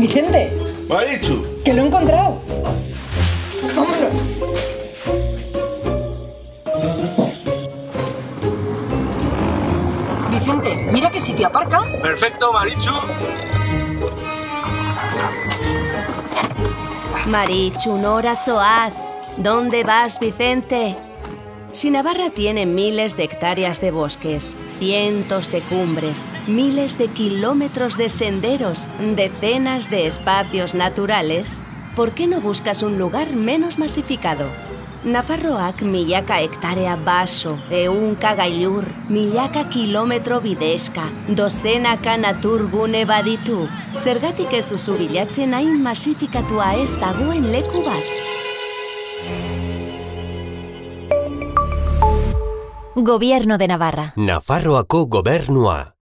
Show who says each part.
Speaker 1: Vicente,
Speaker 2: Marichu.
Speaker 1: que lo he encontrado. Vámonos. Vicente, mira qué sitio aparca.
Speaker 2: Perfecto, Marichu.
Speaker 3: Marichu, Nora Soas. ¿Dónde vas, Vicente? Si Navarra tiene miles de hectáreas de bosques, cientos de cumbres, miles de kilómetros de senderos, decenas de espacios naturales, ¿por qué no buscas un lugar menos masificado? Nafarroak milaka hektarea baso, ehunka gailur, milaka kilometro bidezka, dozenaka naturgune baditu. Zergatik ez duzu bilatzen hain masifikatua ez dagoen leku bat?
Speaker 4: Gobierno de Navarra.
Speaker 5: Nafarroako gobernua.